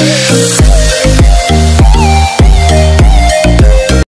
yeah.